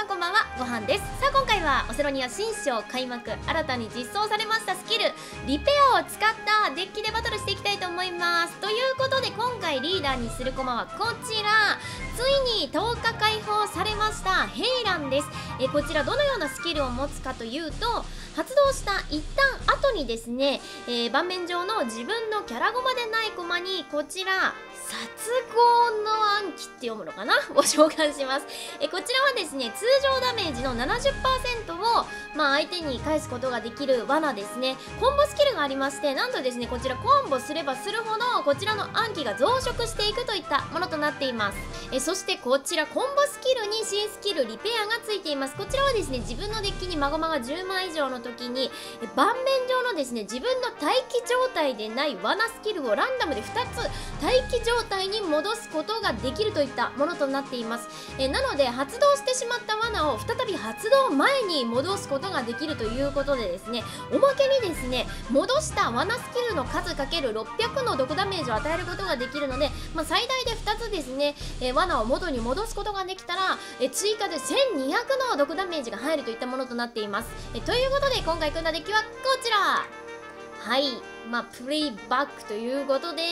さんこんばんはご飯です。さあ今回はオセロニア新章開幕新たに実装されましたスキルリペアを使ったデッキでバトルしていきたいと思います。ということで今回リーダーにする駒はこちら。ついに10日開放されましたヘイランです。えこちらどのようなスキルを持つかというと発動した一旦後にですね、えー、盤面上の自分のキャラ駒でない駒にこちら殺語の暗記って読むのかな？を召喚します。えこちらはですね通常ダメージの70%を、まあ、相手に返すことができる罠ですね。コンボスキルがありましてなんとですねこちらコンボすればするほどこちらの暗記が増殖していくといったものとなっています。えそしてこちらコンボスキルに新スキルリペアがついています。こちらはですね自分のデッキにマゴマが10枚以上の時に盤面上のですね自分の待機状態でない罠スキルをランダムで2つ待機状状態に戻すことができるといったものとなっています。えなので発動してしまった罠を再び発動前に戻すことができるということでですねおまけにですね戻した罠スキルの数かける600の毒ダメージを与えることができるので、まあ、最大で2つですね、え罠を元に戻すことができたらえ追加で1200の毒ダメージが入るといったものとなっています。えということで今回組んだデッキはこちら。はい。まあプレイバックということで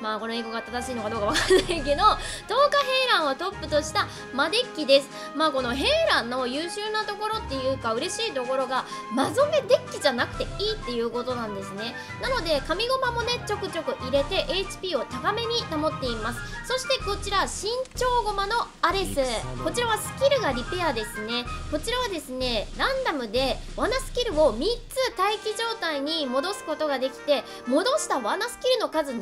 まあこの英語が正しいのかどうかわかんないけど 10日兵乱をトップとしたマデッキです。まあこの兵乱の優秀なところっていうか嬉しいところがマゾメデッキじゃなくていいっていうことなんですね。なので神駒もねちょくちょく入れて HP を高めに保っています。そしてこちら身長駒のアレス。こちらはスキルがリペアですね。こちらはですねランダムで罠スキルを3つ待機状態に戻すことができて戻した罠スキルの数700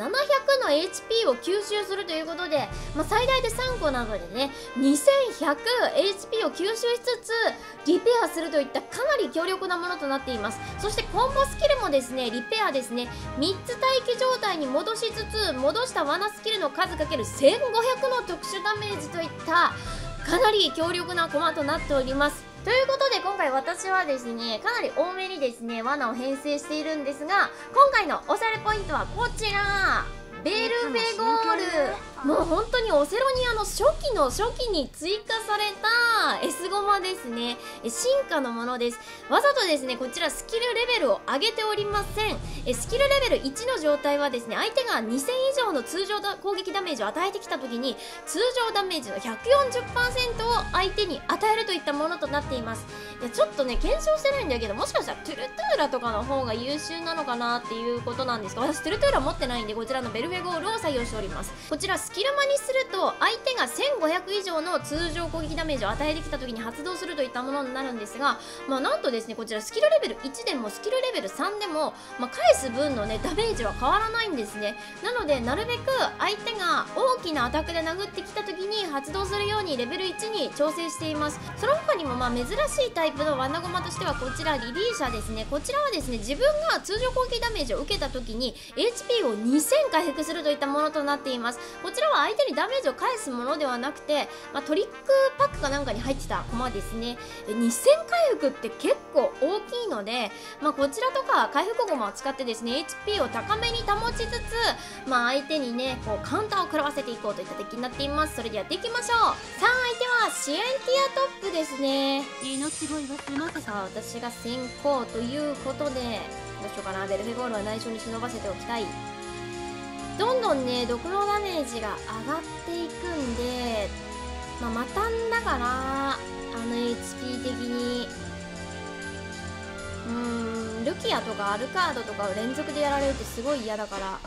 のの HP を吸収するということで、まあ、最大で3個なのでね 2100HP を吸収しつつリペアするといったかなり強力なものとなっています。そしてコンボスキルもですねリペアですね3つ待機状態に戻しつつ戻した罠スキルの数かける1500の特殊ダメージといったかなり強力な駒となっております。ということで今回私はですねかなり多めにですね罠を編成しているんですが今回のおしゃれポイントはこちら。ベルフェゴール。もう本当にオセロニアの初期の初期に追加された S ゴマですね。進化のものです。わざとですねこちらスキルレベルを上げておりません。スキルレベル1の状態はですね相手が2000以上の通常攻撃ダメージを与えてきた時に通常ダメージの140%を相手に与えるといったものとなっています。いやちょっとね検証してないんだけどもしかしたらトゥルトゥーラとかの方が優秀なのかなっていうことなんですが私トゥルトゥーラ持ってないんでこちらのベルフェゴールを採用しております。こちらスキルマにすると相手が1500以上の通常攻撃ダメージを与えてきた時に発動するといったものになるんですがまあなんとですねこちらスキルレベル1でもスキルレベル3でも、まあ、返す分のねダメージは変わらないんですね。なのでなるべく相手が大きなアタックで殴ってきた時に発動するようにレベル1に調整しています。その他にもまあ珍しいタイプのワナゴマとしてはこちらリリーシャですね。こちらはですね自分が通常攻撃ダメージを受けた時に HP を2000回復するといったものとなっています。こちらは相手にダメージを返すものではなくて、まあ、トリックパックかなんかに入ってた駒ですね。2000回復って結構大きいので、まあ、こちらとか回復駒を使ってですね HP を高めに保ちつつ、まあ、相手にねこうカウンターを食らわせていこうといったデッキになっています。それではやっていきましょう。さあ相手はシエンティアトップですね。命乞いは済ませさあ私が先行ということでどうしようかな。ベルフェゴールは内緒に忍ばせておきたいどんどんねドクロダメージが上がっていくんでまあまたんだからあの HP 的にうーんルキアとかアルカードとかを連続でやられるってすごい嫌だから。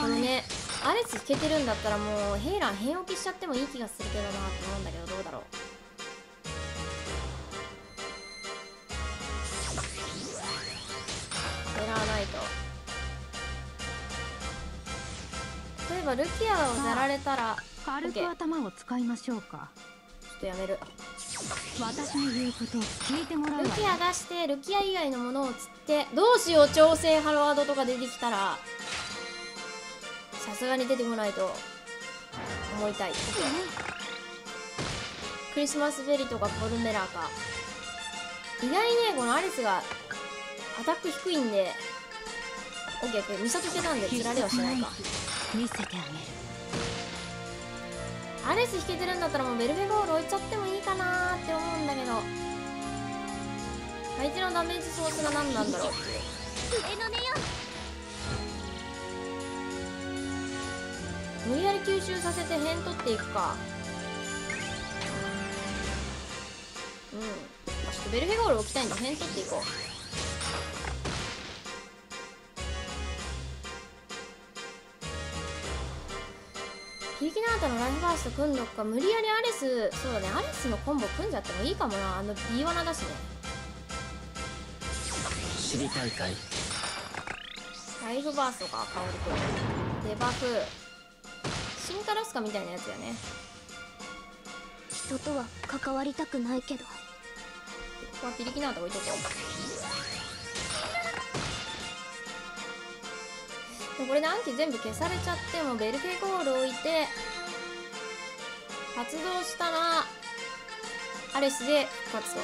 これねアレス引けてるんだったらもうヘイラン変置きしちゃってもいい気がするけどなって思うんだけどどうだろうえばルキアをやられたら軽く頭を使いましょうか。ちょっとやめる。私の言うことを聞いてもらうわルキア出してルキア以外のものを釣ってどうしよう調整ハロワードとか出てきたらさすがに出てこないと思いたい。クリスマスベリーとかポルメラーか。意外にねこのアリスがアタック低いんでオッケーオッケーミサトケなんで釣られはしないか見せてあげる。アレス引けてるんだったらもうベルフェゴール置いちゃってもいいかなって思うんだけど。相手のダメージソースが何なんだろう。っていう上の音よ無理やり吸収させて辺取っていくか。うん。ちょっとベルフェゴール置きたいんで辺取っていこう。ピリキナータのライフバースト組んどくか無理やりアレスそうだねアレスのコンボ組んじゃってもいいかもなあの B 罠だしね。知りたいかい？ライフバーストか香りくんデバフ。シンカラスカみたいなやつやね。人とは関わりたくないけど。ここはピリキナータ置いとこうもうこれで暗記全部消されちゃってもうベルフェゴール置いて発動したらアレスで復活と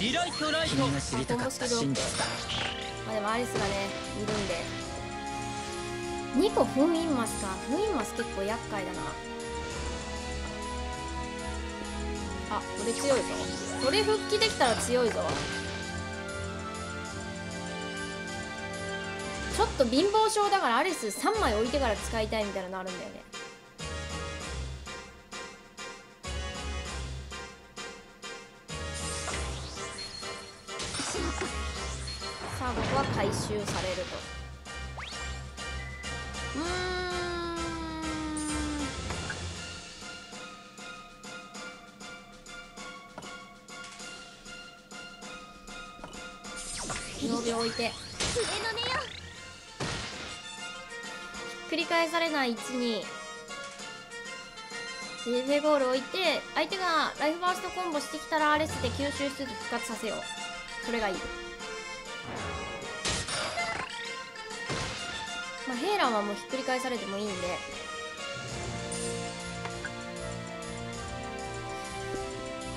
リライトライトが知りたかった真実だまあでもアレスがねいるんで。2個封印マスか封印マス結構厄介だなあこれ強いぞ。これ復帰できたら強いぞ。と貧乏症だからアレス3枚置いてから使いたいみたいなのあるんだよね。さあここは回収されると。うーん。曜日置いて繰り返されない位置にデフェゴール置いて相手がライフバーストコンボしてきたらアレスで吸収しつつ復活させよう。それがいい。まあヘイランはもうひっくり返されてもいいんで。こ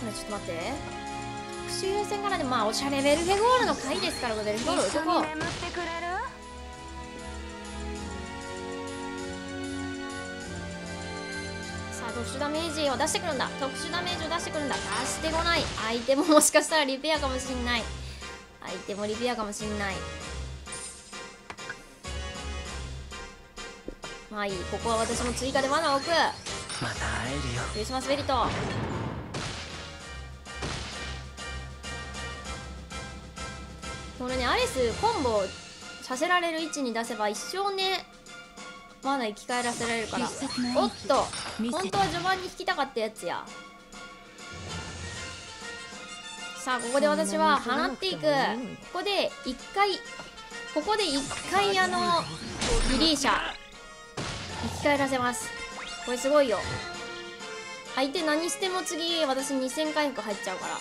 れちょっと待って。特殊優先からでまあおしゃれベルフェゴールの回ですからベルフェゴール置いとこう。殊ダメージを出してくるんだ。特殊ダメージを出してくるんだ。出してこない。相手ももしかしたらリペアかもしんない。相手もリペアかもしんない。まあいい。ここは私も追加で罠を置く。また会えるよ。クリスマスベリト。これねアレスコンボさせられる位置に出せば一生ね罠生き返らせられるから。おっと本当は序盤に引きたかったやつや。さあここで私は放っていくここで一回ここで一回あのリリーシャ。生き返らせます。これすごいよ。相手何しても次私2000回復入っちゃうから。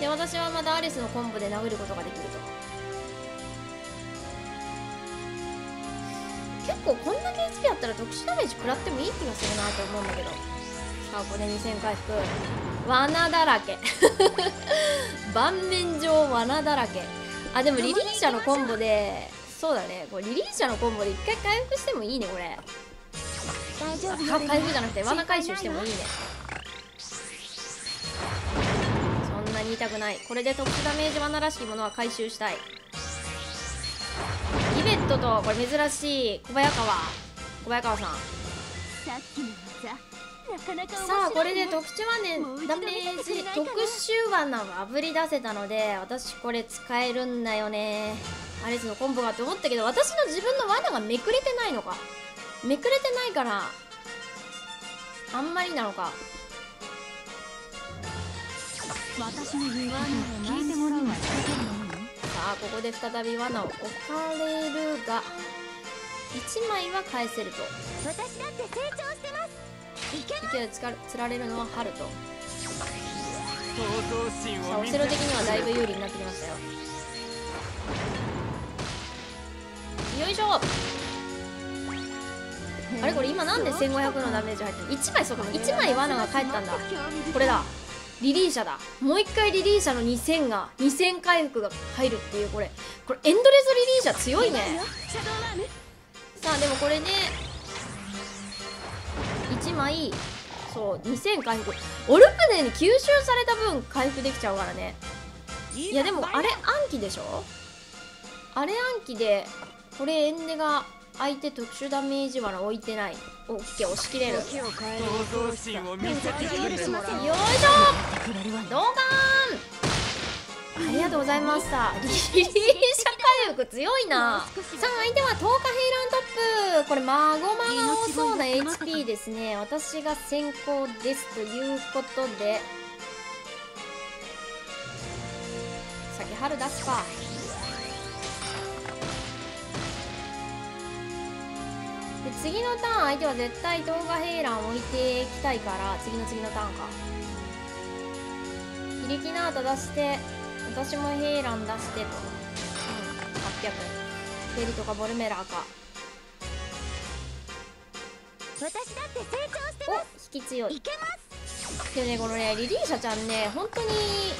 で私はまたアレスのコンボで殴ることができると結構こんだけ HP あったら特殊ダメージ食らってもいい気がするなって思うんだけど。さあこれ2000回復。罠だらけ。盤面上罠だらけ。あでもリリーシャのコンボでそうだね。これリリーシャのコンボで一回回復してもいいねこれ。大丈夫か回復じゃなくて罠回収してもいいね。そんなに痛くない。これで特殊ダメージ罠らしきものは回収したいットとこれ珍しい。小早川。小早川さん。さあこれで特殊罠もう一度ダメージ特な殊罠をあぶり出せたので私これ使えるんだよね。アレスのコンボがって思ったけど私の自分の罠がめくれてないのか。めくれてないからあんまりなのか。私の言うことを聞いてもらうわさあここで再び罠を置かれるが1枚は返せると。私だって成長してます。いけ勢い。でつか釣られるのはハルトさあオセロ的にはだいぶ有利になってきましたよ。よいしょ。あれこれ今なんで1500のダメージ入ってる1枚そうか1枚罠が返ったんだ。これだリリーシャだ。もう一回リリーシャの2000が2000回復が入るっていうこれ。これエンドレスリリーシャ強いね。さあでもこれで1枚そう2000回復。オルクネに吸収された分回復できちゃうからね。いやでもあれ暗記でしょ？あれ暗記でこれエンデが相手特殊ダメージ罠置いてない。オッケー押し切れるよいしょ時を変える闘争心を見せてくれる許しませんくれるわね動画ありがとうございましたリリーシャ回復強いなさあ相手は10日平乱トップこれまごまが多そうな HP ですね私が先行ですということで先春出すか次のターン相手は絶対動画平乱置いていきたいから次の次のターンか。非力ナータ出して私も平乱出してと、うん、800フェリとかボルメラーか。私だって成長してお引き強い。いけます。でもねこのねリリーシャちゃんね本当に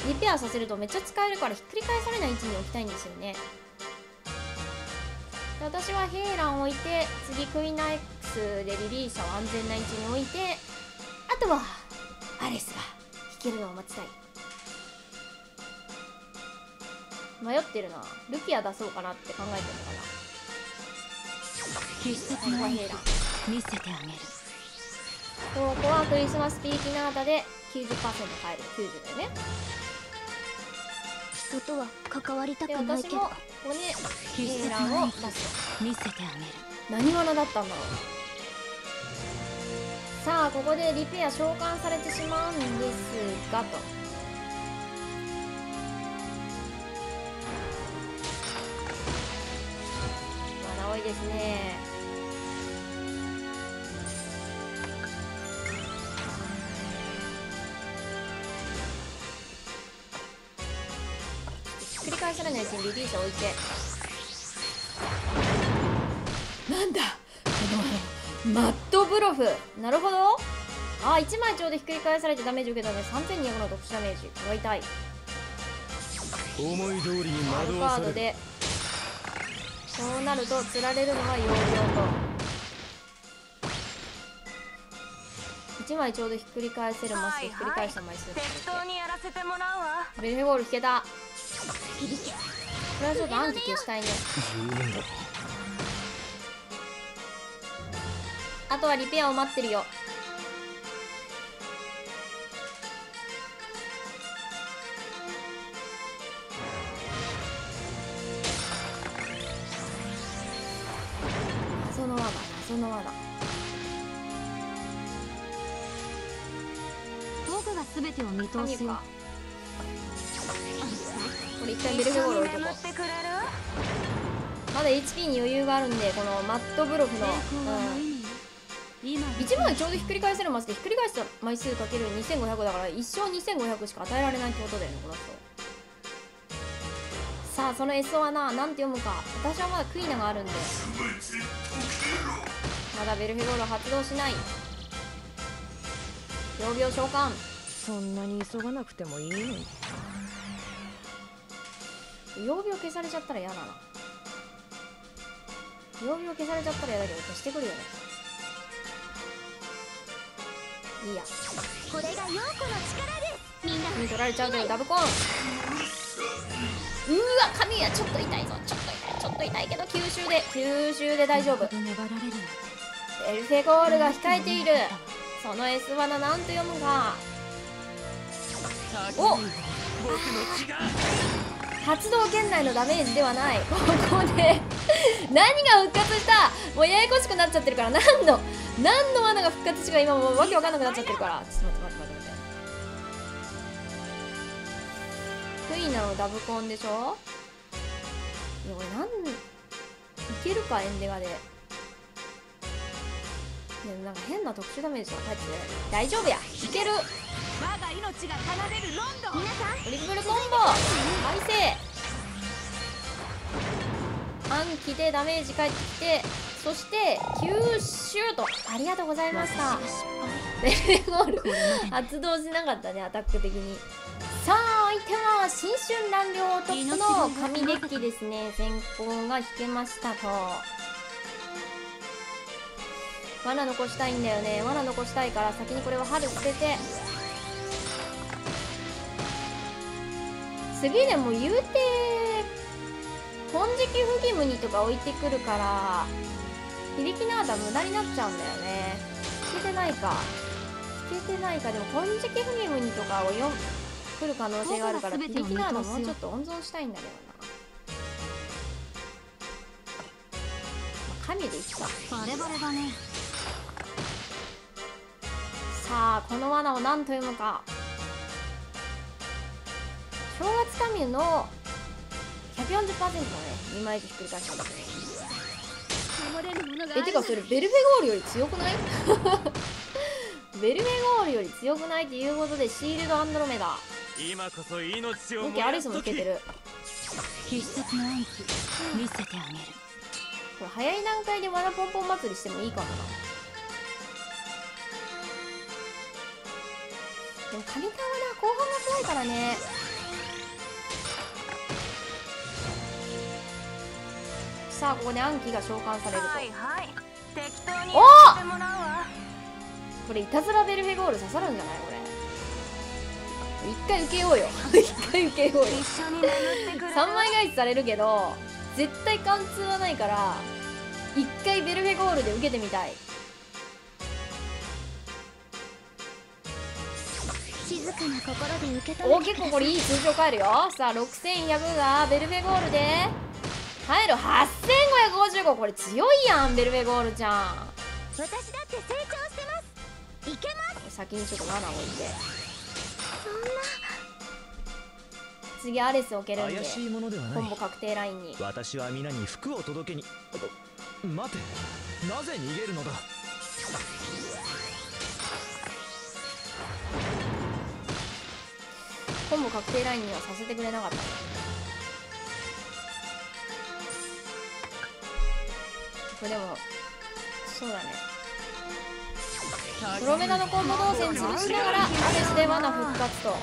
リペアさせるとめっちゃ使えるからひっくり返されない位置に置きたいんですよね。で私はヘイランを置いて次クイナ X でリリーシャを安全な位置に置いてあとはアレスが引けるのを待ちたい。迷ってるな。ルキア出そうかなって考えてるのか必殺の一手見せてあげる。なここはクリスマスピーキナータで90%変える。90だよね人とは関わりたくでないけど。私もここで必ヘイ殺の一ランを見せてあげる何罠だったんだろう。さあここでリペア召喚されてしまうんですがと。まだ多いですねされないうちにリリース置いて。なんだこのマットブロフ。なるほど。あ1枚ちょうどひっくり返されてダメージ受けたので3200の特殊ダメージ。これは痛い。思い通りに惑わされる。カードでそうなると釣られるのは容量と。1枚ちょうどひっくり返せるマスとひっくり返した枚数適当にやらせてもらうわ。ベルヘゴール引けたこれはちょっと暗記消したいね。十分だあとはリペアを待ってるよ。謎の罠謎の罠僕が全てを見通すよこれ一回ベルフゴール置いとこ。うまだ HP に余裕があるんでこのマットブロフの、うん。1枚ちょうどひっくり返せるマスでひっくり返した枚数かける2500だから一生2500しか与えられないってことだよねこの人。さあその S はななんて読むか。私はまだクイナがあるんで。まだベルフェゴール発動しない。曜秒召喚。そんなに急がなくてもいいのに。曜秒消されちゃったら嫌だな。曜秒消されちゃったら嫌だけど消してくるよね。いいや。これが陽子の力です。みんなに取られちゃうけどダブコン。うーわ神谷ちょっと痛いぞ。ちょっと痛いちょっと痛いけど吸収で吸収で大丈夫。エルフェゴールが控えている。その S ワナなんと読むかお僕の血が発動圏内のダメージではない。ここで 何が復活した？もうややこしくなっちゃってるから。何の？何の罠が復活したか今もうわけわかんなくなっちゃってるから。ちょっと待って待って待って待って。クイーナのダブコンでしょ？いやこれなんいけるかエンデガで。でもなんか変な特殊ダメージが返ってて。大丈夫や。いける。我が命が奏でるロンドン。皆さんトリプルコンボでダメージ返ってきてそして吸収と。ありがとうございました。ベルゴール。発動しなかったねアタック的に。さあ相手は新春乱量トップの紙デッキですね。先行が引けましたと。罠残したいんだよね。罠残したいから先にこれは春捨てて。次でも言うて金色フギムニとか置いてくるから響きの後は無駄になっちゃうんだよね。引けてないか。引けてないか。でも金色フギムニとかをよ来る可能性があるから響きの後もうちょっと温存したいんだけどな、まあ、神でいっか。バレバレだね。さあこの罠を何と読むか。正月神の140%のね2枚ずつひっくり返したんですね。守れるものがあえるてかそれベルフェゴールより強くない？ベルフェゴールより強くないっていうことでシールドアンドロメダ。今こそ命をオッケーアリスもつけてる。必殺の暗記見せてあげる。これ早い段階で罠ポンポン祭りしてもいいかもな。でも神タワな後半が怖いからねさあここで暗記が召喚されると。はい適当にお！やってもらうわ。これいたずらベルフェゴール刺さるんじゃない？これ。一回受けようよ。一回受けようよ。一緒に眠ってくれる。3枚返しされるけど絶対貫通はないから一回ベルフェゴールで受けてみたい。静かな心で受け止おめ結構これいい通常返るよ。さあ6100がベルフェゴールで入る8555これ強いやんベルフェゴールちゃん。私だって成長してますいけます先にちょっと罠を置いて。そんな次アレス置けるんで。怪しいものではない。コンボ確定ラインに。私は皆に服を届けに。待て。なぜ逃げるのだ。コンボ確定ラインにはさせてくれなかったこれでもそうだね。プロメダのコンボ動線潰しながらアレスで罠復活と。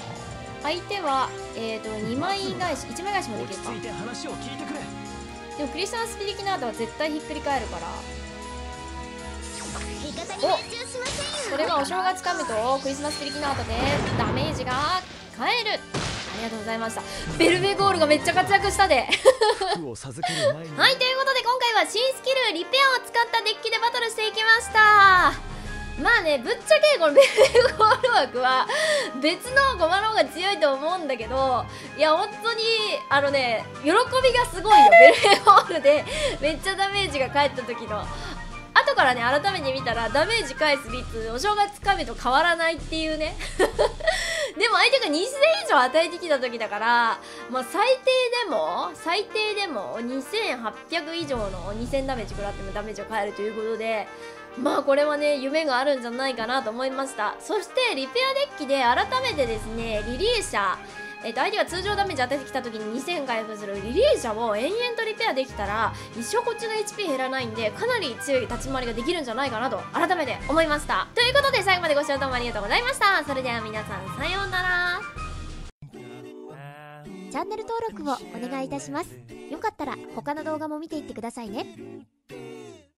相手はえーと2枚返し1枚返しもできるか。でもクリスタンスピリキナードは絶対ひっくり返るから。味方に命中しませんよそれがお正月神とクリスマスピリキナードでダメージが返る。ありがとうございました。ベルベゴールがめっちゃ活躍したで。はいということで今回は新スキルリペアを使ったデッキでバトルしていきました。まあねぶっちゃけこのベルベゴール枠は別のゴマの方が強いと思うんだけどいや本当にあのね喜びがすごいよ。ベルベゴールでめっちゃダメージが返った時の後からね改めて見たらダメージ返す率お正月神と変わらないっていうね。でも相手が2000以上与えてきた時だから、まあ、最低でも最低でも2800以上の2000ダメージ食らってもダメージを変えるということでまあこれはね夢があるんじゃないかなと思いました。そしてリペアデッキで改めてですねリリーシャえっと相手が通常ダメージ与えてきた時に2000回復するリリーシャを延々とリペアできたら一生こっちの HP 減らないんでかなり強い立ち回りができるんじゃないかなと改めて思いました。ということで最後までご視聴どうもありがとうございました。それでは皆さんさようなら。チャンネル登録をお願いいたします。よかったら他の動画も見ていってくださいね。